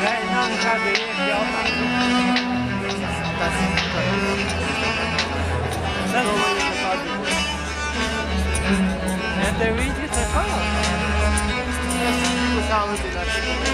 Sen olayı sadece. Ne de video takar. Sağlıcakla.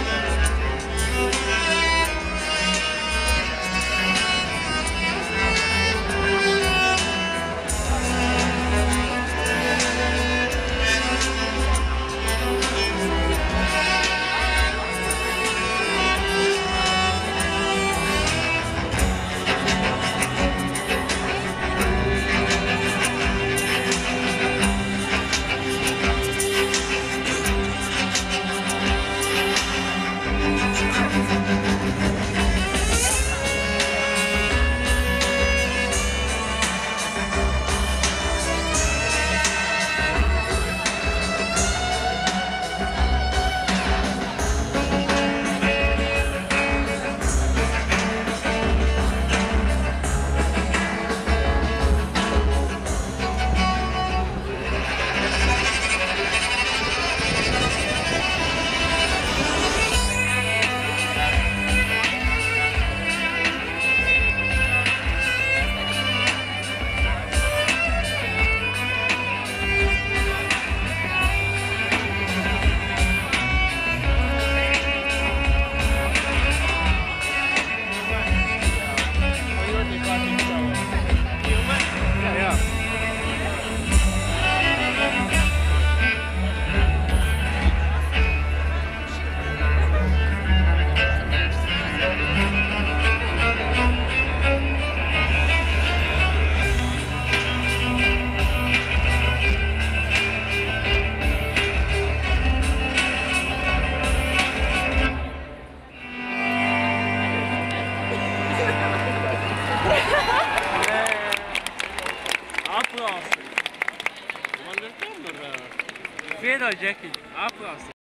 Pedro Jack. Ah.